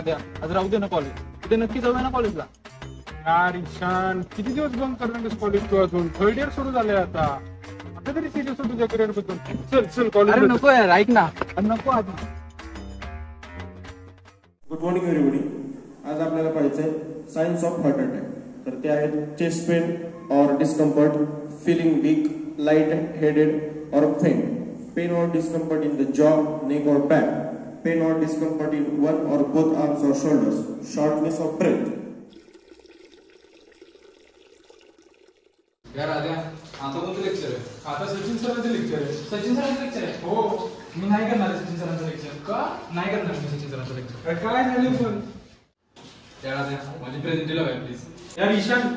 जरा द्या आज राहू दे ना कॉलेज उद्या नक्की जाऊया ना कॉलेजला यार ईशान किती दिवस बंद करणार कॉलेज तू अजून? थर्ड इयर सुरू झालंय आता. आता तरी सिरियस हो तुझ्या करिअरबद्दल. चल चल अरे कॉलेज नको यार ऐक ना. अरे नको आधी गुड मॉर्निंग एव्हरीबडी आज आपल्याला पाहायचं आहे सायन्स ऑफ हार्ट अटॅक तर ते आहेत chest pain or discomfort feeling weak light headed or faint pain or discomfort in the jaw neck or back pain or discomfort in one or both arms or shoulders shortness of breath या राजा आता कोणतं lecture आहे? आता सचिन सरांचं lecture आहे. सचिन सरांचं lecture आहे? हो. मी नाही करणार सचिन सरांचं लेक्चर का? नाही करणार मी सचिन सरांचं लेक्चर काय झालं पण? या राजा माझी प्रेझेंटी लावा प्लीज यार ईशान.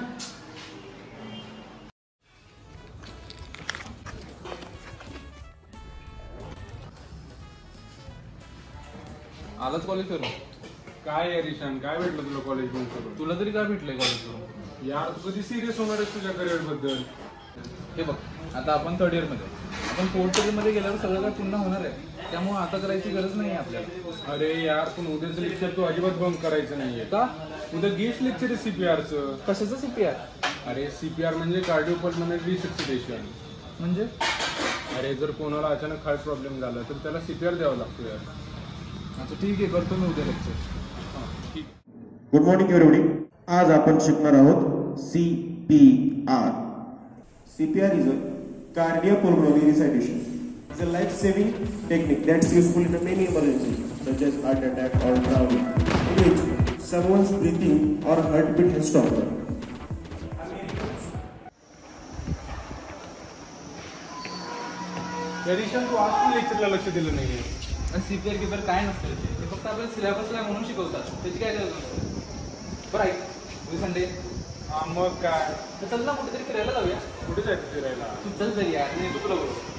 आलाच कॉलेज करून काय यार ईशान काय भेटलं तुला कॉलेज करून तुला तरी काय भेटलंय कॉलेज करून यार तू कधी सिरियस होणार आहेस तुझ्या करिअरबद्दल? हे बघ आता आपण थर्ड इयरमध्ये. आहे. आपण फोर्थ इयरमध्ये गेल्यावर सगळं काय पुन्हा होणार आहे. त्यामुळे आता करायची गरज नाही आहे आपल्याला. अरे यार पण उद्याचं लेक्चर तू अजिबात बंद करायचं नाहीये. का? उद्या गेस्ट लेक्चर आहे सीपीआरचं कशाचं सीपीआर अरे सीपीआर म्हणजे कार्डिओ पल्मोनरी रिसक्सिटेशन म्हणजे? अरे जर कोणाला अचानक हार्ट प्रॉब्लेम झाला तर त्याला सीपीआर द्यावा लागतो यार. अच्छा ठीक आहे करतो मी उद्या लेक्चर ठीक गुड मॉर्निंग एव्हरीबडी आज आपण शिकणार आहोत C P R C P R is a cardiopulmonary resuscitation is a life saving technique that's useful in many emergency such as heart attack or drowning in which someone's breathing or heartbeat has stopped. यार ईशान तू आज पण लेक्चरला लक्ष दिलं नाहीये. CPR किपर काय नसतं ते. फक्त आपल्याला सिलेबसला म्हणून शिकवतात. त्याची काय गरज नसते. बरं ऐक. उद्या संडे? हा मग काय? तर चल ना कुठेतरी फिरायला जाऊया. कुठे जायचं फिरायला? तू चल तरी यार मी तुला बरोबर.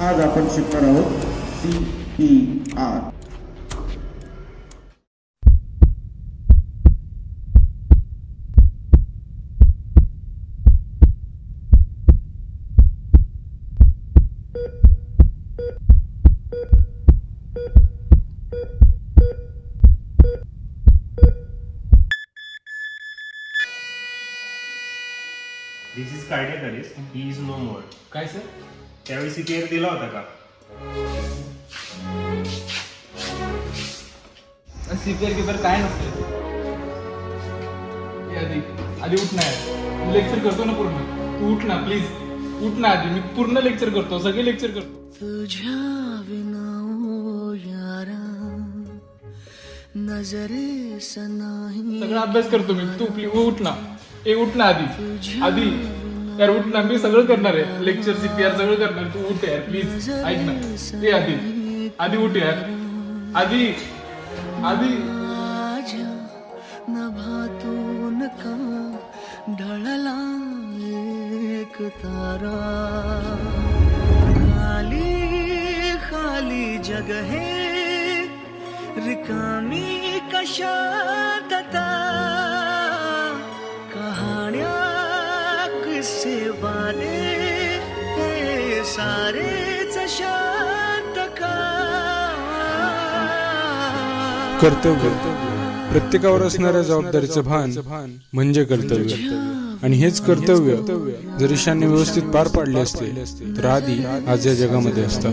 आज आपण शिकणार आहोत C P R this is cardiac arrest he is no more काय सर त्यावेळी सीपीआर दिला होता का? सीपीआर किपर काय नसतं आधी आधी उठ ना यार. मी लेक्चर करतो ना पूर्ण. तू उठ ना प्लीज उठ ना आधी. मी पूर्ण लेक्चर करतो. सगळे लेक्चर करतो. तुझ्या विना यारा. नजरेस नाही सगळा अभ्यास करतो मी. तू प्लीज उठ ना. ए उठ ना आधी. आधी. यार उठ ना. मी सगळं करणार आहे. लेक्चर सीपीआर सगळं करणार. तू उठ यार प्लीज ऐक ना. ए आधी. आधी उठ यार. आधी. आधी. नभातून का ढळला एक तारा? खाली खाली जग हे रिकामी कशातता सारेच शांत कर्तव्य. प्रत्येकावर असणाऱ्या जबाबदारीचं भान म्हणजे कर्तव्य. आणि हेच कर्तव्य जर ईशान्य व्यवस्थित पार पाडले असते तर आधी आज या जगामध्ये असतात.